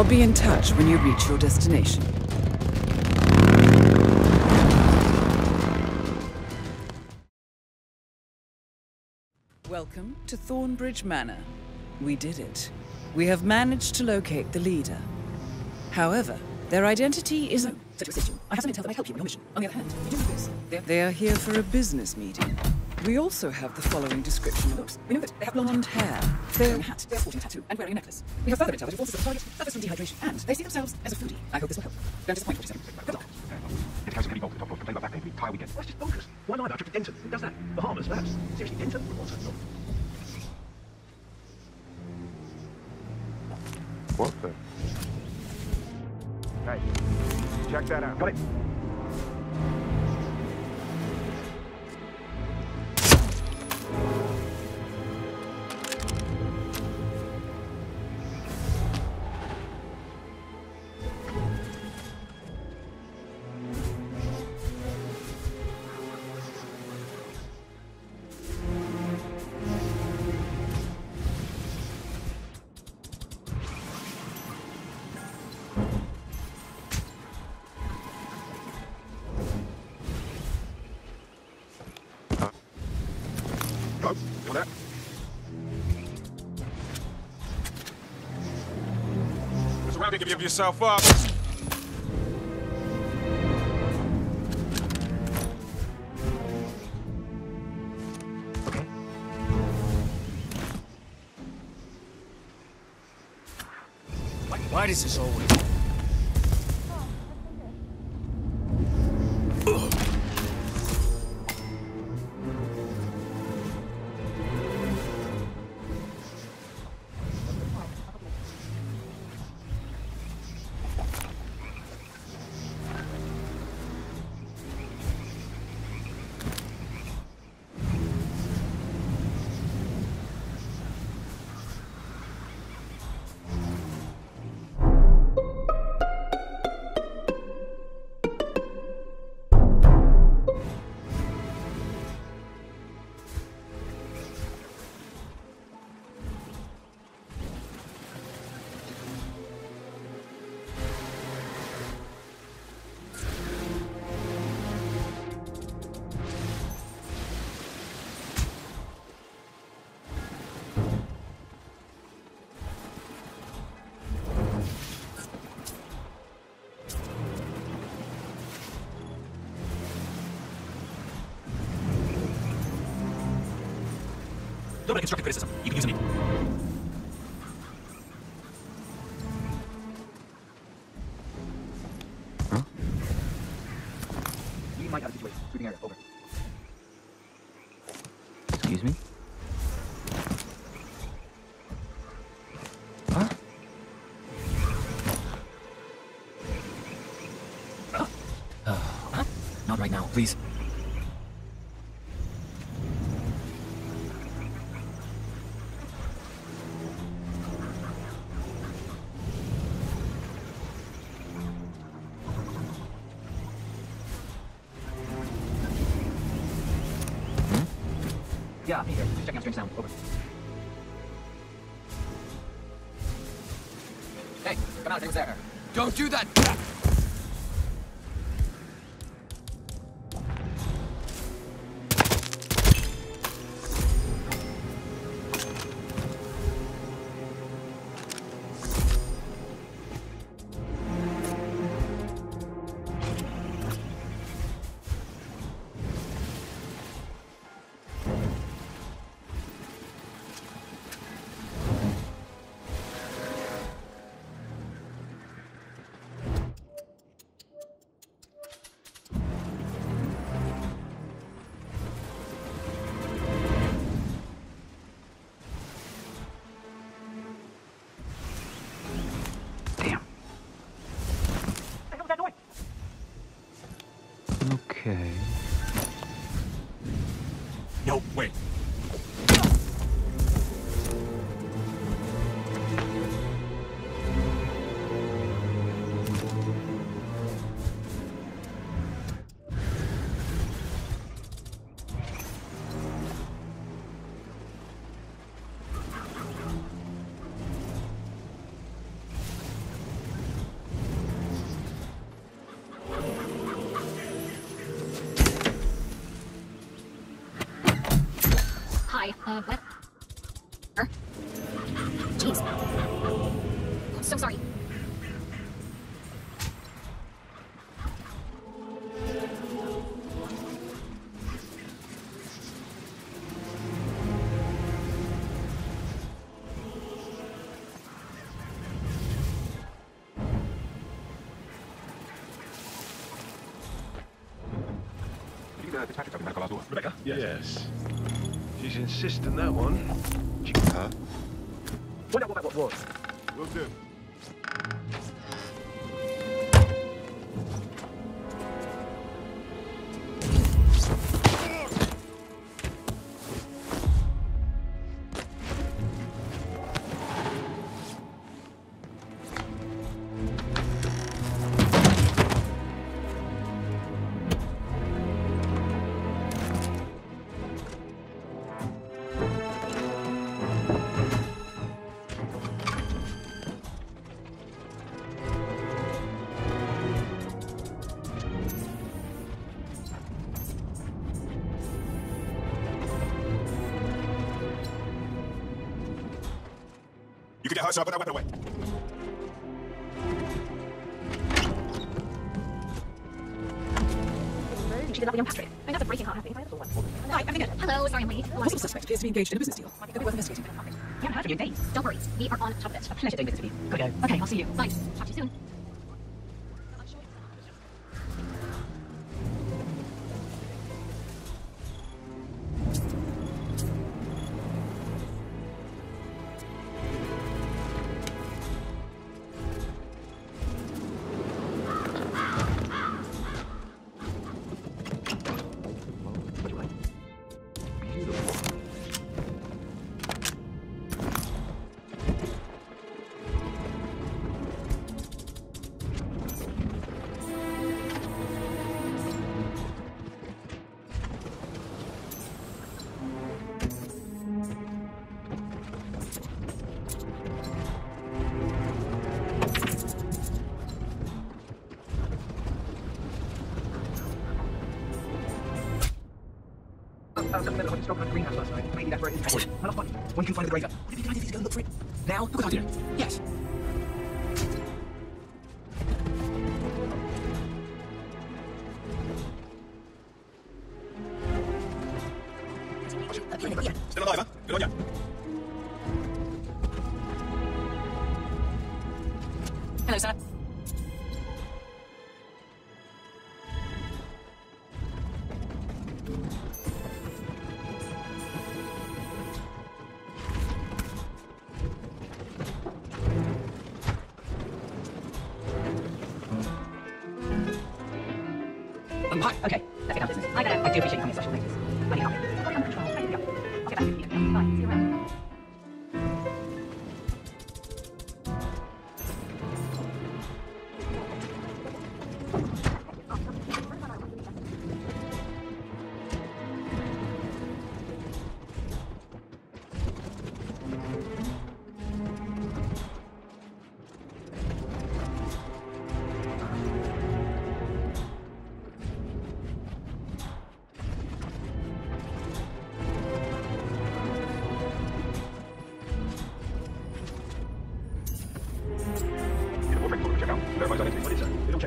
I'll be in touch when you reach your destination. Welcome to Thornbridge Manor. We did it. We have managed to locate the leader. However, their identity isn't... So to assist you, I have some intel that might help you in your mission. On the other hand, you do this. They are here for a business meeting. We also have the following description. Oops. We know that they have Blonde hair. They're They're... a hat, they're sporting a tattoo, and wearing a necklace. We have further intel that informs us that the target suffers from dehydration, and they see themselves as a foodie. I hope this will help. Don't disappoint, 47. Good luck. It carries a heavy bulk at the top floor. Complain about back pain for the entire weekend. Well, that's just bonkers. Why not? I trip to Denton. Who does that? Bahamas, perhaps. Seriously, Denton? What's that? What the? Hey, check that out. Got it. Give yourself up. Why does this always... Don't make constructive criticism. You can use me. We might have a situation. Sweeping area. Over. Excuse me? Huh? Not right now, please. Yeah, me here. Checking out strange sound. Over. Hey, come out. Who's there? Don't do that! Okay. No, wait. Hi. Uh, what? Er? Jeez. I'm so sorry. You can uh, dispatch it to Medical Azul. Rebecca? Yes. She's insisting that one. She her. Find out what that was. Will do. You can get her, sir, put that weapon away. She did not William Patrick. I mean, that's a breaking heart. I think. Hi, everything good? Hello, sorry I'm late. Possible suspect appears to be engaged in a business deal. Could be worth investigating. We haven't heard from you. Don't worry. We are on top of it. Pleasure doing business with you. Gotta go. Okay, I'll see you. Bye. Talk to you soon. Found some metal stock on last night. Maybe that's where it is. Body. When you find the razor. Good idea to look? Now? Good idea. Yes. Okay, let's get business. I I do appreciate you coming at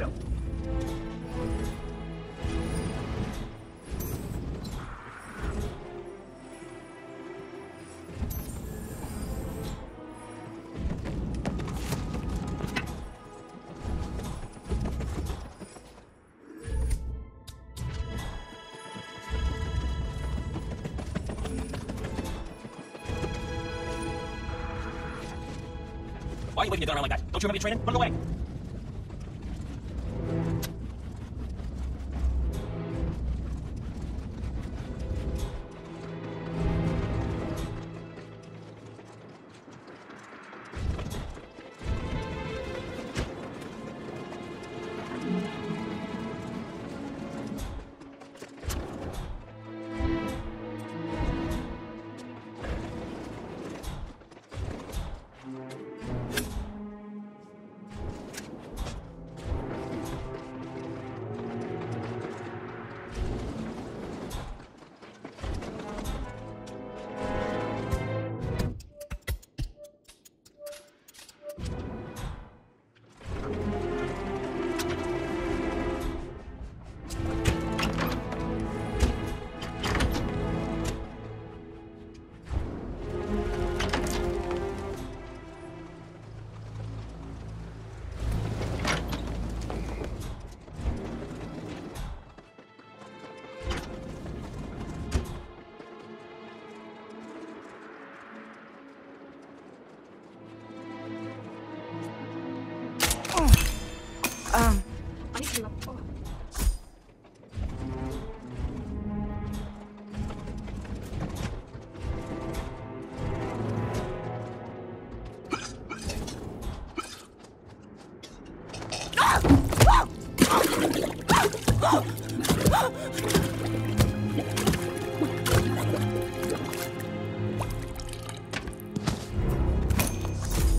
Out. Why are you waving your gun around like that? Don't you remember your training? It away.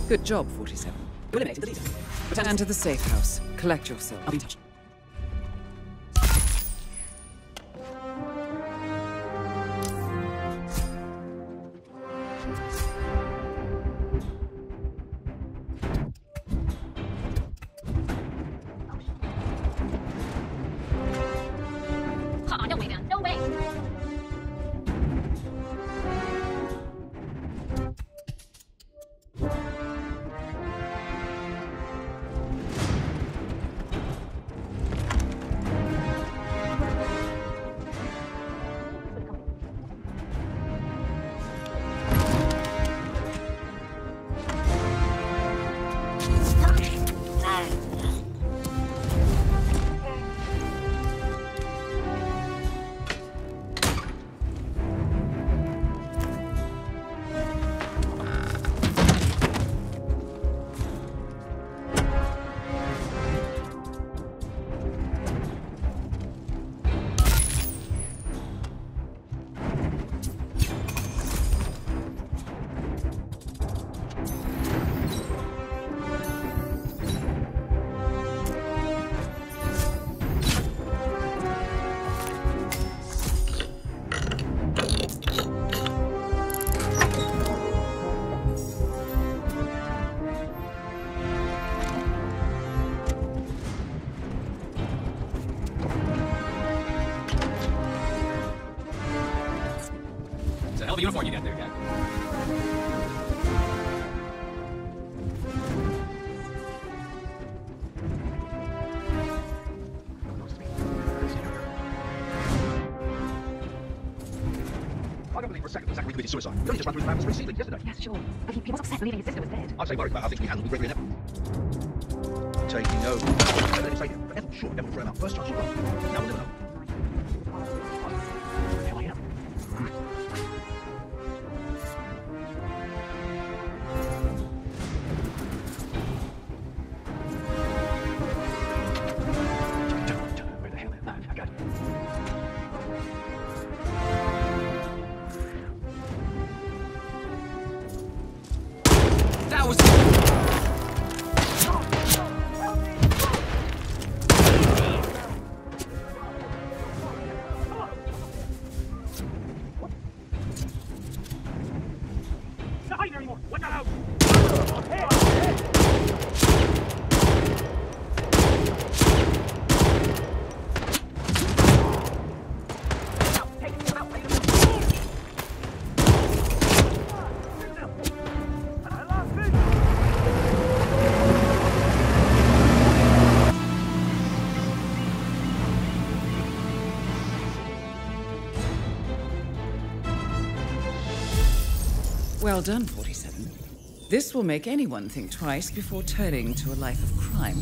Good job, 47. You eliminated the leader. Return to the safe house. Collect yourself. I'll be in. It's committed suicide. We only just ran through the with Sealing yesterday. Yes, sure. But he, he was upset believing his sister was dead. I'd say worried about how things we handled with Gregory Neville. Taking over. And then it's taken. But Ethel, sure, Neville throw him out. First chance you've got. Now we'll never know. Well done, 47. This will make anyone think twice before turning to a life of crime.